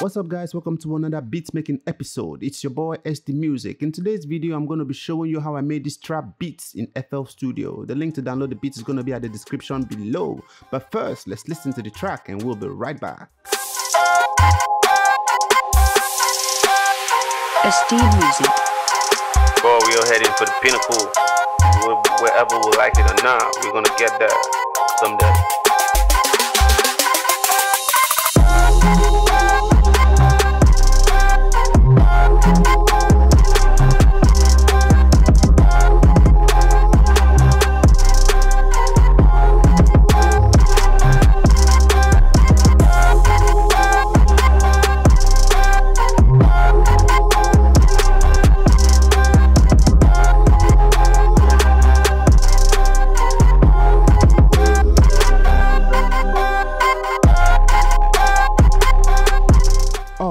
What's up guys, welcome to another beat making episode. It's your boy SD Music. In today's video, I'm going to be showing you how I made this trap beats in FL Studio. The link to download the beats is going to be at the description below. But first, let's listen to the track and we'll be right back. SD Music. Bro, we are heading for the pinnacle. Wherever we like it or not, we're gonna get there someday.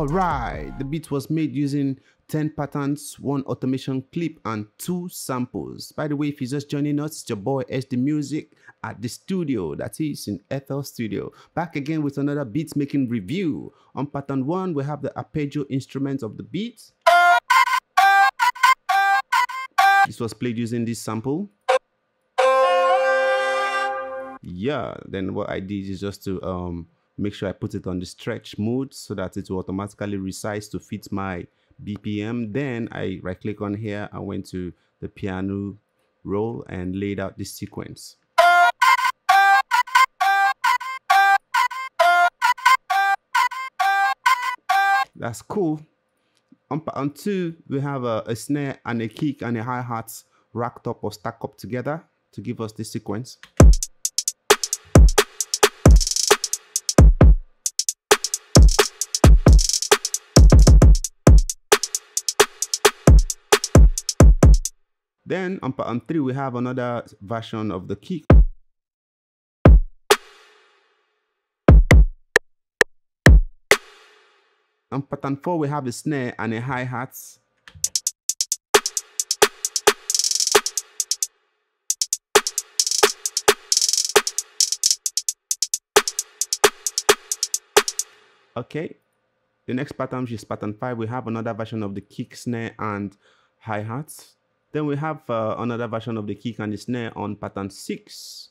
Alright, the beat was made using 10 patterns, one automation clip, and two samples. By the way, if you're just joining us, it's your boy SD Music at the studio, that is in FL Studio. Back again with another beat making review. On pattern one, we have the arpeggio instrument of the beat. This was played using this sample. Yeah, then what I did is just to um make sure I put it on the stretch mode so that it will automatically resize to fit my BPM. Then I right click on here, I went to the piano roll and laid out this sequence. That's cool. On, on two, we have a, a snare and a kick and a hi-hat racked up or stacked up together to give us this sequence. Then on pattern 3, we have another version of the kick. On pattern 4, we have a snare and a hi-hats. Okay, the next pattern, which is pattern 5, we have another version of the kick, snare, and hi-hats. Then we have uh, another version of the kick and the snare on pattern 6.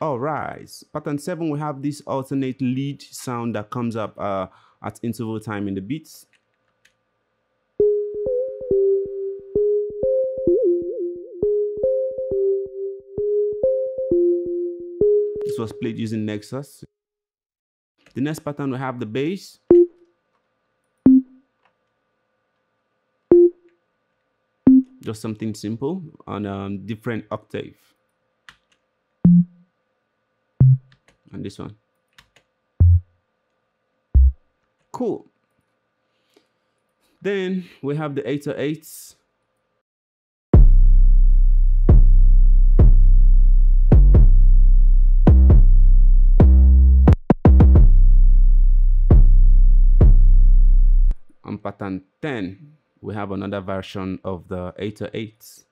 Alright, pattern 7 we have this alternate lead sound that comes up uh, at interval time in the beats. This was played using Nexus. The next pattern we have the bass. Just something simple on a um, different octave. And this one. Cool. Then we have the 808s. Pattern 10 we have another version of the 808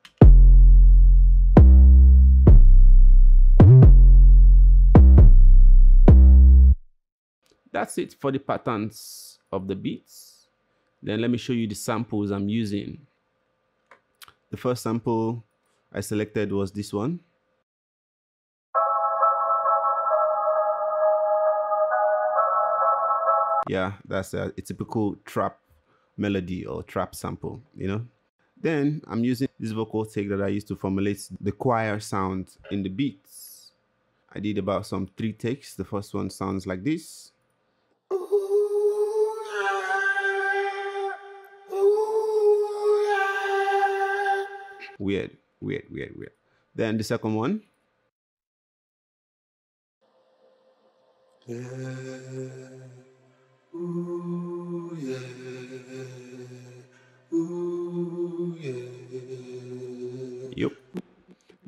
that's it for the patterns of the beats. Then let me show you the samples i'm using. The first sample i selected was this one. Yeah that's a, a, typical trap melody or trap sample you know? Then i'm using this vocal take that i used to formulate the choir sound in the beats. I did about some three takes. The first one sounds like this. Weird weird weird weird. Then the second one. Yeah.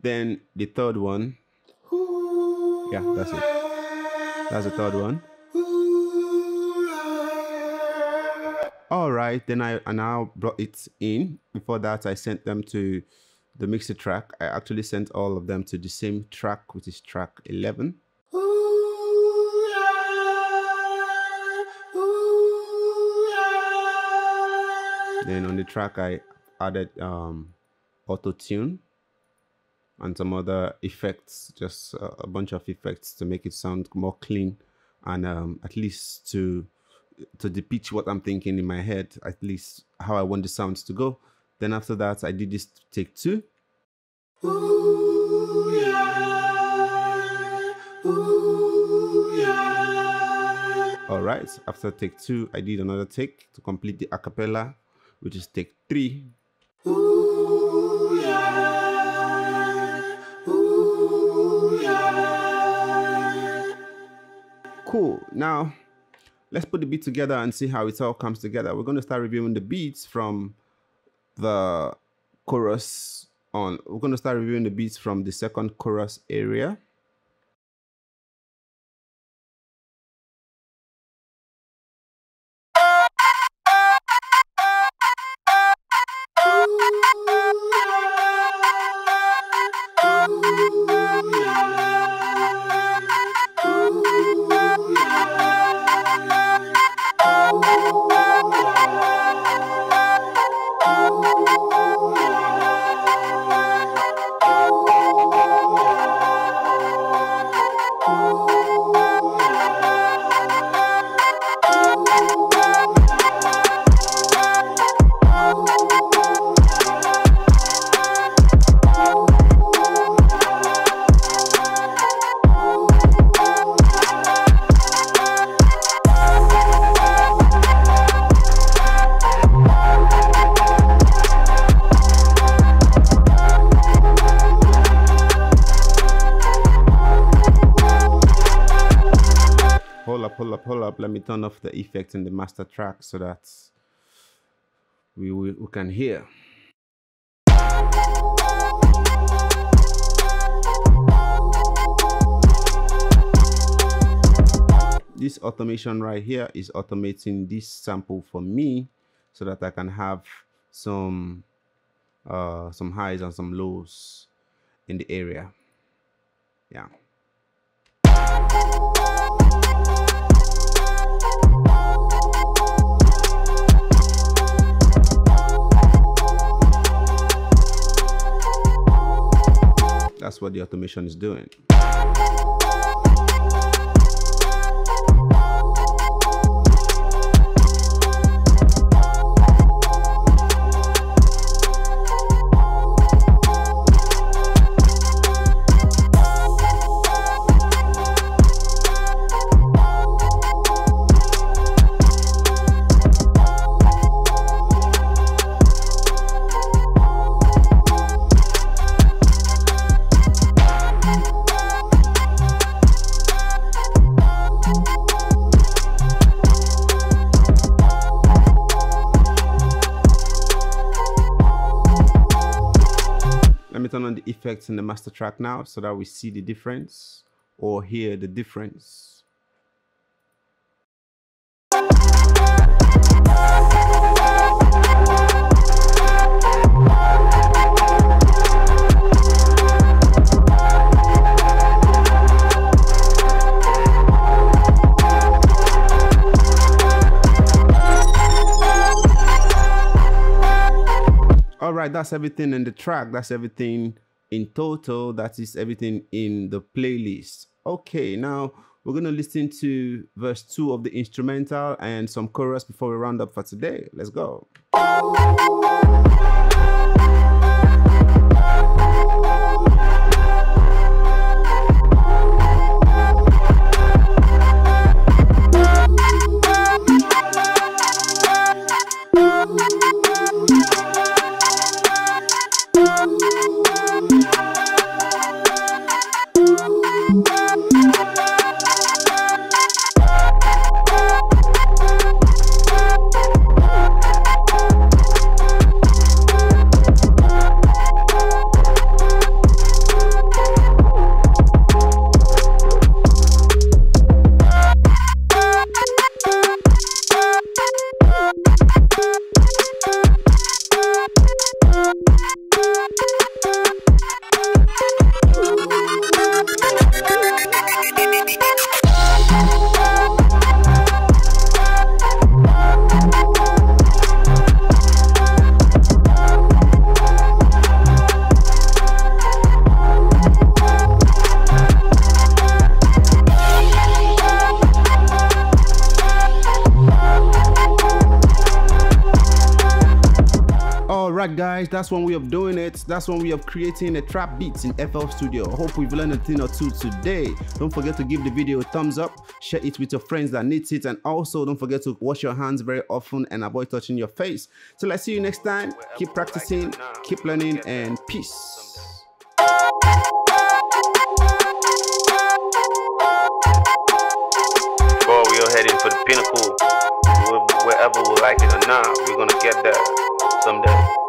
Then the third one. Yeah, that's it. That's the third one. All right, then I, now brought it in. Before that, I sent them to the mixer track. I actually sent all of them to the same track, which is track 11. Then on the track, I added um, auto tune and some other effects, just a bunch of effects to make it sound more clean and um, at least to to depict what I'm thinking in my head, at least how I want the sounds to go. Then after that, I did this take two. Ooh, yeah. Ooh, yeah. All right. After take two, I did another take to complete the acapella, which is take three. Ooh, Cool. Now let's put the beat together and see how it all comes together. We're going to start reviewing the beats from the chorus on. We're going to start reviewing the beats from the second chorus area. Turn off the effect in the master track so that we, we, we can hear. This automation right here is automating this sample for me so that I can have some uh, some highs and some lows in the area. Yeah. What the automation is doing. Effects in the master track now so that we see the difference or hear the difference. That's everything in the track that's everything in total that is everything in the playlist. Okay now we're going to listen to verse 2 of the instrumental and some chorus before we round up for today. Let's go Alright guys, that's one way of doing it. That's one way of creating a trap beats in FL Studio. Hope we've learned a thing or two today. Don't forget to give the video a thumbs up, share it with your friends that needs it, and also don't forget to wash your hands very often and avoid touching your face. So let's see you next time. Keep practicing, keep learning, and peace. We are heading for the pinnacle. Wherever we like it or not, we're gonna get there someday.